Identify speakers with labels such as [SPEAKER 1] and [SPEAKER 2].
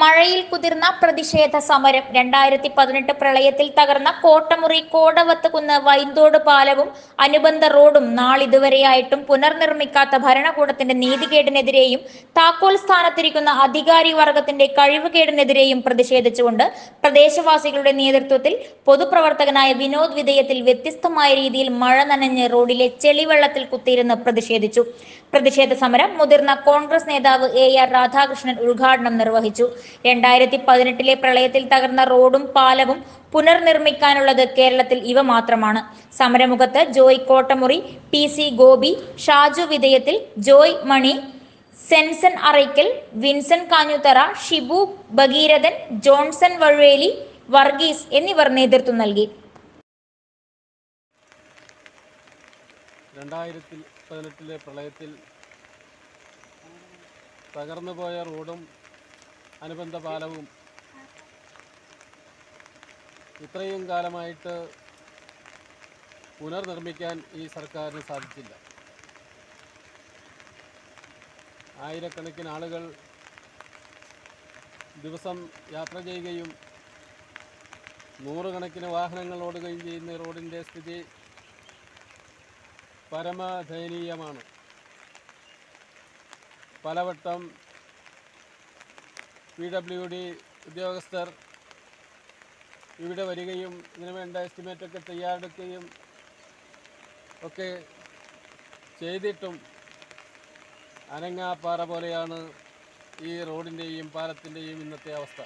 [SPEAKER 1] മഴയിൽ കുതിർന്ന പ്രതിഷേധ സമരം. രണ്ടായിരത്തി പതിനെട്ട് പ്രളയത്തിൽ തകർന്ന കോട്ടമുറി കോടവത്ത് കുന്ന് വൈന്തോട് പാലവും അനുബന്ധ റോഡും നാളിതുവരെയായിട്ടും പുനർനിർമ്മിക്കാത്ത ഭരണകൂടത്തിന്റെ നീതികേടിനെതിരെയും താക്കോൽ സ്ഥാനത്തിരിക്കുന്ന അധികാരി വർഗത്തിന്റെ കഴിവുകേടിനെതിരെയും പ്രതിഷേധിച്ചുകൊണ്ട് പ്രദേശവാസികളുടെ നേതൃത്വത്തിൽ പൊതുപ്രവർത്തകനായ വിനോദ് വിധേയത്തിൽ വ്യത്യസ്തമായ രീതിയിൽ മഴ നനഞ്ഞ് റോഡിലെ ചെളിവെള്ളത്തിൽ കുത്തിയിരുന്ന് പ്രതിഷേധിച്ചു. പ്രതിഷേധ സമരം മുതിർന്ന കോൺഗ്രസ് നേതാവ് എ ആർ രാധാകൃഷ്ണൻ ഉദ്ഘാടനം നിർവഹിച്ചു. രണ്ടായിരത്തി പതിനെട്ടിലെ പ്രളയത്തിൽ തകർന്ന റോഡും പാലവും പുനർനിർമ്മിക്കാനുള്ളത് കേരളത്തിൽ ഇവ മാത്രമാണ്. സമരമുഖത്ത് ജോയ് കോട്ടമുറി ടി സി ഗോപി ഷാജു വിധേയത്തിൽ ജോയ് മണി സെൻസൻ അറയ്ക്കൽ വിൻസൻ കാഞ്ഞുത്തറ ഷിബു ഭഗീരഥൻ ജോൺസൺ വഴുവേലി വർഗീസ് എന്നിവർ നേതൃത്വം നൽകി.
[SPEAKER 2] രണ്ടായിരത്തി പതിനെട്ടിലെ പ്രളയത്തിൽ തകർന്നുപോയ റോഡും അനുബന്ധ പാലവും ഇത്രയും കാലമായിട്ട് പുനർനിർമ്മിക്കാൻ ഈ സർക്കാരിന് സാധിച്ചില്ല. ആയിരക്കണക്കിന് ആളുകൾ ദിവസം യാത്ര ചെയ്യുകയും നൂറുകണക്കിന് വാഹനങ്ങൾ ഓടുകയും ചെയ്യുന്ന റോഡിന്റെ സ്ഥിതി പരമദയനീയമാണ്. പലവട്ടം പി ഡബ്ല്യു ഡി ഉദ്യോഗസ്ഥർ ഇവിടെ വരികയും ഇതിനു വേണ്ട എസ്റ്റിമേറ്റൊക്കെ തയ്യാറെടുക്കുകയും ഒക്കെ ചെയ്തിട്ടും അനങ്ങാപ്പാറ പോലെയാണ് ഈ റോഡിന്റെയും പാലത്തിന്റെയും ഇന്നത്തെ അവസ്ഥ.